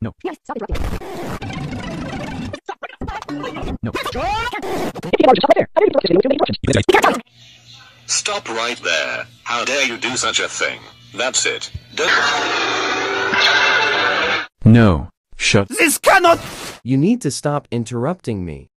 No. No. Stop right there. How dare you do such a thing? That's it. Don't. No. Shut. This cannot. You need to stop interrupting me.